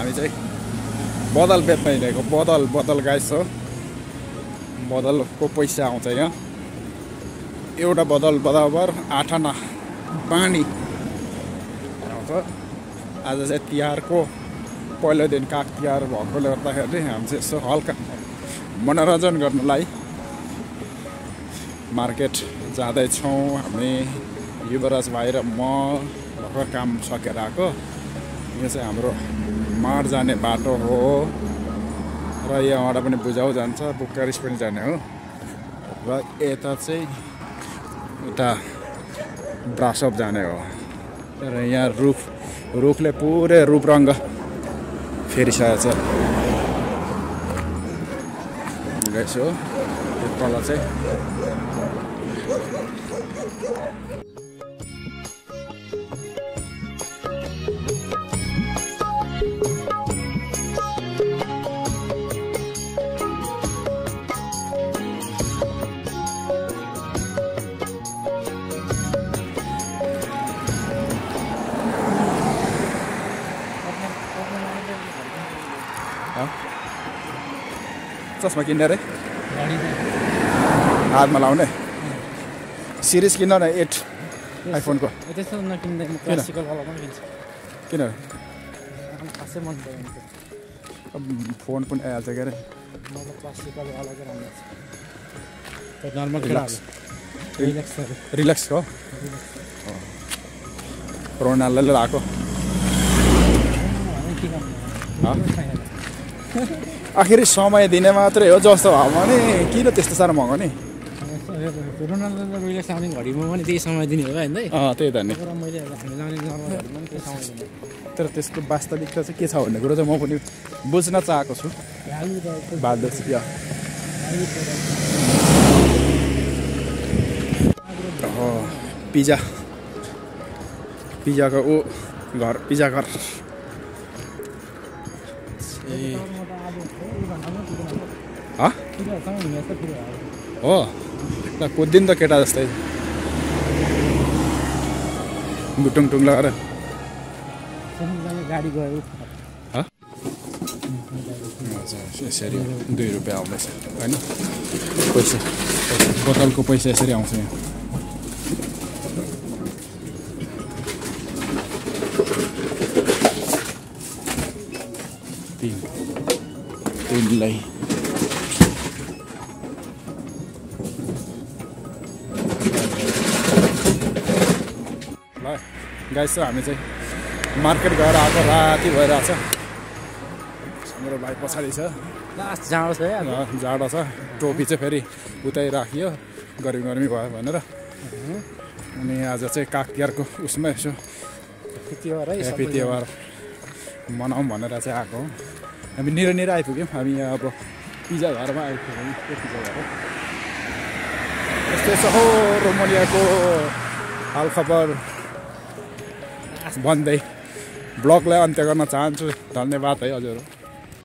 हामी चाहिँ बदल बेच्न हिँडेको बदल बदल गाइस हो बदलको पैसा आउँछ यहाँ। एउटा बदल बराबर आठ आना पानी आउँछ। आज चाहिँ तिहारको पहिलो दिन काग तिहार भएकोले गर्दाखेरि हामी चाहिँ यसो हल्का मनोरञ्जन गर्नुलाई मार्केट जाँदैछौँ। हामी युवराज भाइ र म भर्खर काम सकेर आएको। यो चाहिँ हाम्रो माड जाने बाटो हो। र यहाँबाट पनि बुझाउ जान्छ बुक्कारिस पनि जाने हो। र यता चाहिँ उता ब्रासअप जाने हो। र यहाँ रुख रुखले पुरै रूप रङ्ग फेरिसकेको छ। गएछ हो तल चाहिँ चस्मा किन्ने रे हातमा लाउने सिरिज किन न एट आइफोनको किन फोन पनि आइहाल्छ के अरे रिल्याक्स हो रोनाल्डोले लगाएको आखिर समय दिने मात्रै हो जस्तो भयो भने किन त्यस्तो साह्रो महँगो नि? रोनाल्डो रिल्याक्स आउने घडीमा पनि त्यही त नि। तर त्यसको वास्तविकता चाहिँ के छ भन्ने कुरो चाहिँ म पनि बुझ्न चाहेको छु। पिज्जा पिज्जाको ऊ घर पिज्जा घर हँ ल कुद्दिन् त केटा जस्तै बुटुङ टुङ लगाएर यसरी दुई रुपियाँ आउँदैछ होइन पैसा बोतलको पैसा यसरी आउँछ यहाँ तिन तिनलाई ल गाइस हामी चाहिँ मार्केट गएर आएको राति भइरहेको छ मेरो भाइ पछाडि छ लास्ट जाँडो छ जाडो छ टोपी चाहिँ फेरि उतै राखियो गर्मी गर्मी भयो भनेर अनि आज चाहिँ काग तिहारको उसमा यसो त्यो है तिहार मनाउँ भनेर चाहिँ आएको हो हामी निर निर आइपुग्यौँ। हामी यहाँ अब पिज्जा घरमा आइपुग्यौँ त्यो पिज्जा घर यस्तो छ हो रोमनियाको हालखबर भन्दै ब्लगलाई अन्त्य गर्न चाहन्छु। धन्यवाद है हजुर